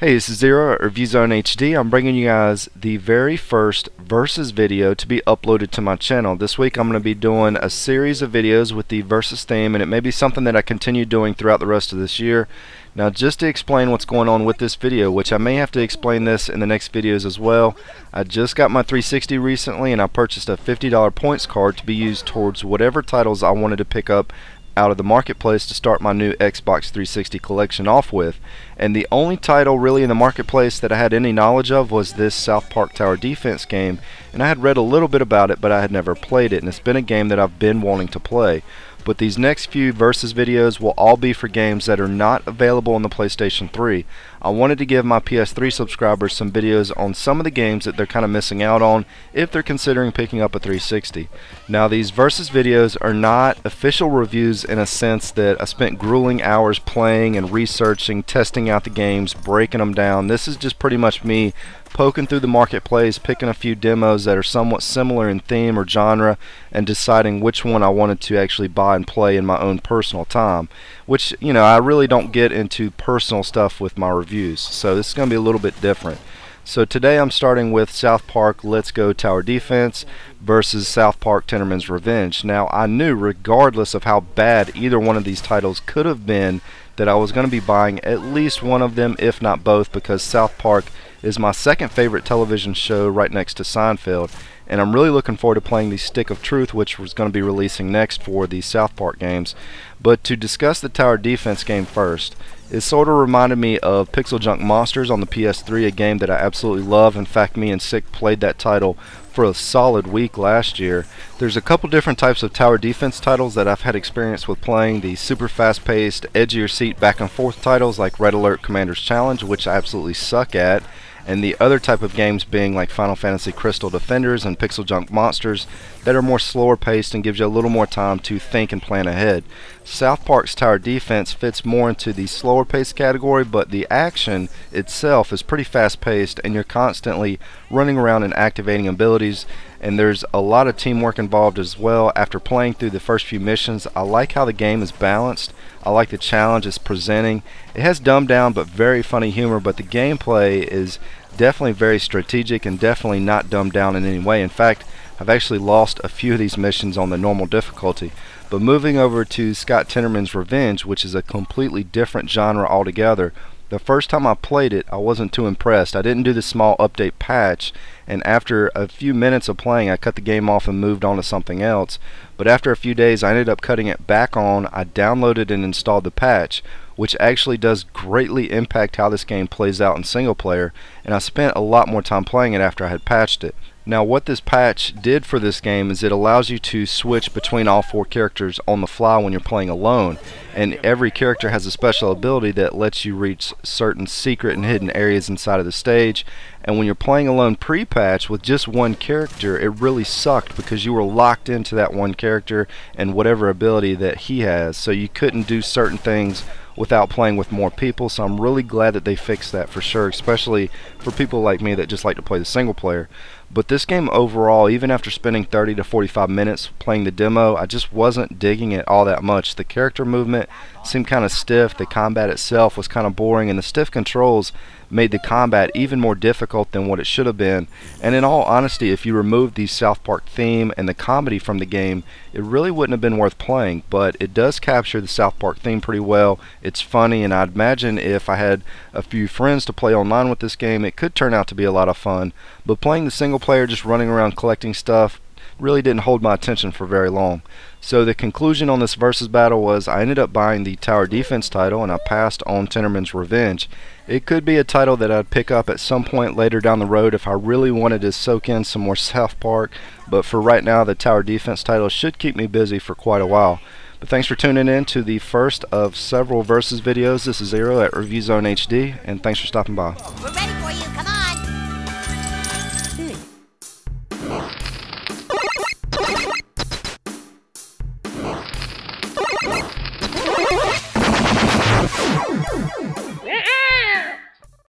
Hey, this is Zero at Review Zone HD. I'm bringing you guys the very first Versus video to be uploaded to my channel. This week I'm going to be doing a series of videos with the Versus theme and it may be something that I continue doing throughout the rest of this year. Now just to explain what's going on with this video, which I may have to explain this in the next videos as well, I just got my 360 recently and I purchased a $50 points card to be used towards whatever titles I wanted to pick up out of the marketplace to start my new Xbox 360 collection off with. And the only title really in the marketplace that I had any knowledge of was this South Park Tower Defense game. And I had read a little bit about it, but I had never played it. And it's been a game that I've been wanting to play but these next few versus videos will all be for games that are not available on the PlayStation 3. I wanted to give my PS3 subscribers some videos on some of the games that they're kind of missing out on if they're considering picking up a 360. Now these versus videos are not official reviews in a sense that I spent grueling hours playing and researching, testing out the games, breaking them down. This is just pretty much me poking through the marketplace, picking a few demos that are somewhat similar in theme or genre, and deciding which one I wanted to actually buy and play in my own personal time. Which, you know, I really don't get into personal stuff with my reviews, so this is going to be a little bit different. So today I'm starting with South Park Let's Go Tower Defense versus South Park Tenorman's Revenge. Now I knew regardless of how bad either one of these titles could have been that I was going to be buying at least one of them if not both because South Park is my second favorite television show right next to Seinfeld and I'm really looking forward to playing the Stick of Truth which was going to be releasing next for the South Park games but to discuss the tower defense game first it sort of reminded me of Pixel Junk Monsters on the PS3 a game that I absolutely love in fact me and Sick played that title for a solid week last year. There's a couple different types of tower defense titles that I've had experience with playing. The super fast paced, edge of your seat back and forth titles like Red Alert Commander's Challenge, which I absolutely suck at and the other type of games being like Final Fantasy Crystal Defenders and Pixel Junk Monsters that are more slower paced and gives you a little more time to think and plan ahead. South Park's Tower Defense fits more into the slower paced category, but the action itself is pretty fast paced and you're constantly running around and activating abilities and there's a lot of teamwork involved as well. After playing through the first few missions, I like how the game is balanced. I like the challenge it's presenting. It has dumbed down but very funny humor, but the gameplay is definitely very strategic and definitely not dumbed down in any way. In fact, I've actually lost a few of these missions on the normal difficulty. But moving over to Scott Tenorman's Revenge, which is a completely different genre altogether, the first time I played it, I wasn't too impressed. I didn't do the small update patch, and after a few minutes of playing, I cut the game off and moved on to something else. But after a few days, I ended up cutting it back on. I downloaded and installed the patch, which actually does greatly impact how this game plays out in single player, and I spent a lot more time playing it after I had patched it. Now what this patch did for this game is it allows you to switch between all four characters on the fly when you're playing alone and every character has a special ability that lets you reach certain secret and hidden areas inside of the stage and when you're playing alone pre-patch with just one character it really sucked because you were locked into that one character and whatever ability that he has so you couldn't do certain things without playing with more people so I'm really glad that they fixed that for sure especially for people like me that just like to play the single player but this game overall, even after spending 30 to 45 minutes playing the demo, I just wasn't digging it all that much. The character movement seemed kind of stiff, the combat itself was kind of boring, and the stiff controls made the combat even more difficult than what it should have been. And in all honesty, if you removed the South Park theme and the comedy from the game, it really wouldn't have been worth playing. But it does capture the South Park theme pretty well. It's funny, and I'd imagine if I had a few friends to play online with this game, it could turn out to be a lot of fun. But playing the single player, just running around collecting stuff, really didn't hold my attention for very long. So the conclusion on this versus battle was I ended up buying the tower defense title and I passed on Tenorman's Revenge. It could be a title that I'd pick up at some point later down the road if I really wanted to soak in some more South Park, but for right now the tower defense title should keep me busy for quite a while. But thanks for tuning in to the first of several versus videos. This is Zero at Review Zone HD, and thanks for stopping by.